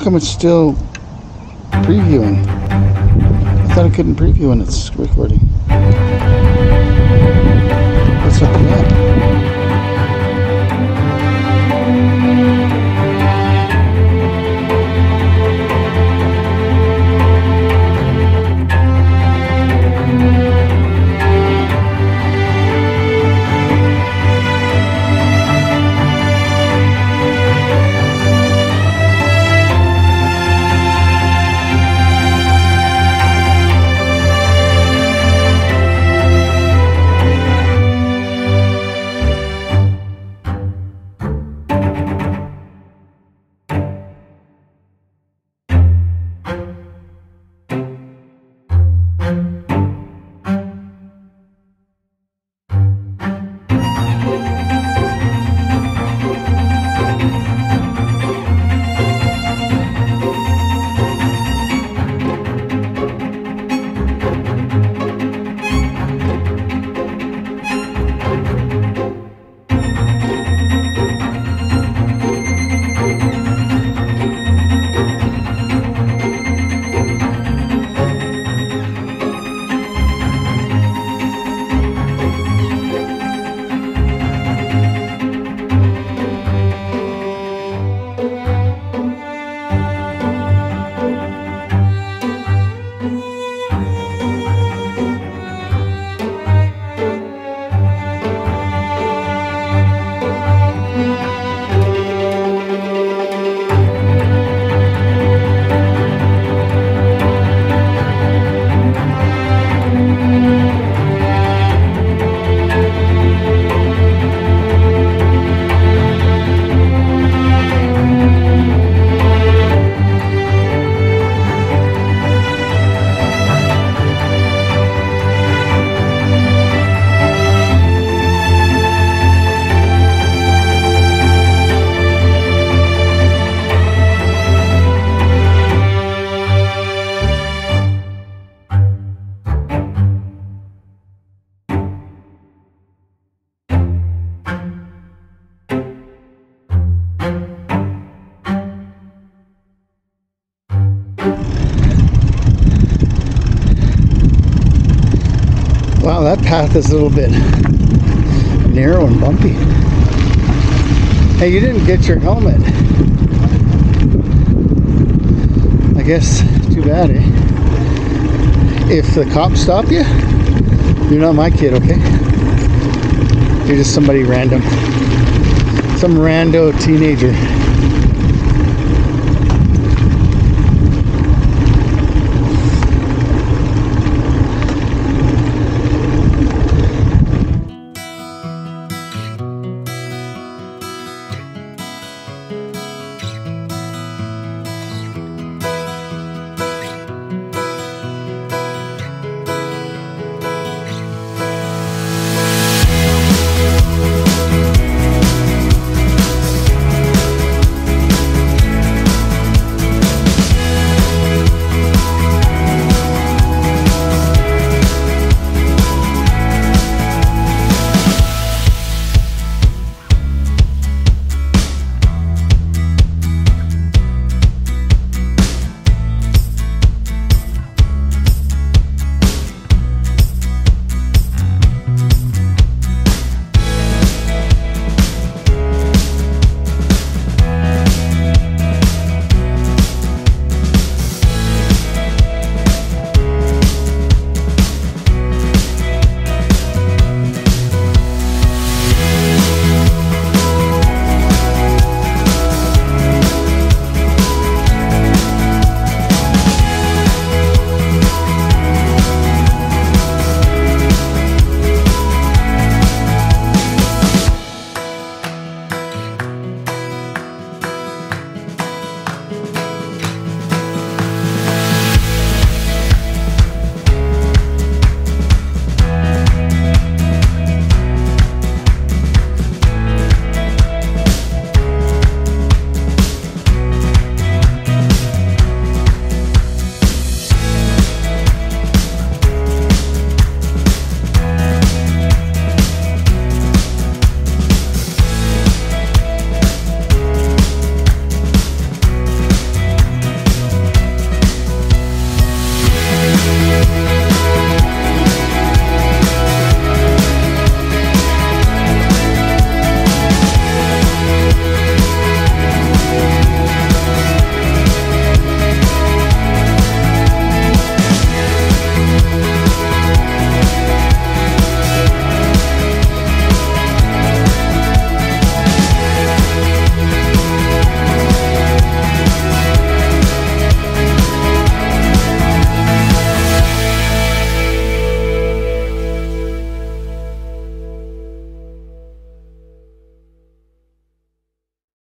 come it's still previewing? I thought I couldn't preview when it's recording. Path is a little bit narrow and bumpy. Hey, you didn't get your helmet. I guess too bad, eh? If the cops stop you, you're not my kid, okay? You're just somebody random. Some rando teenager.